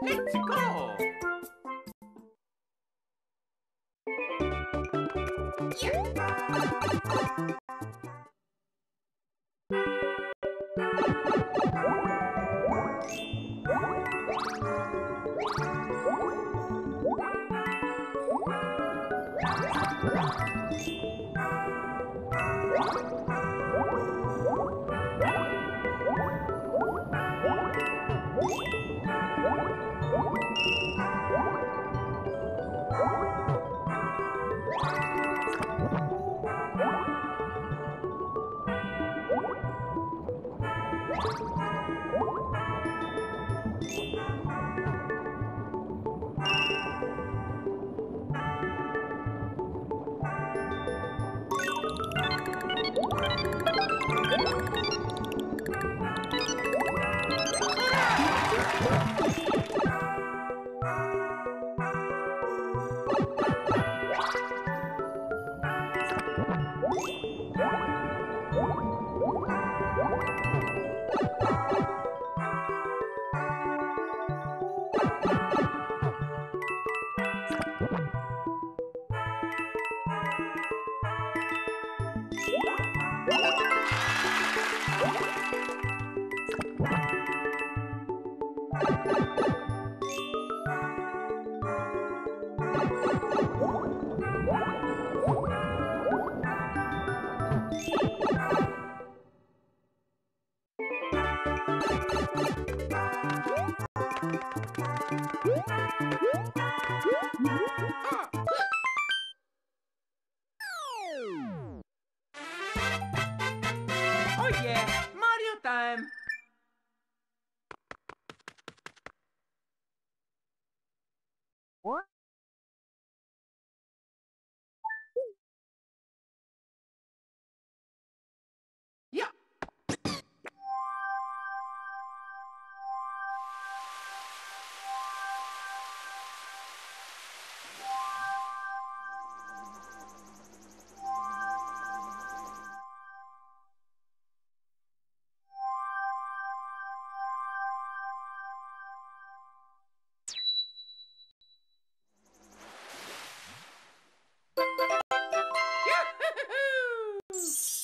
Let's go! yeah, you. What? Oh, what? Woo!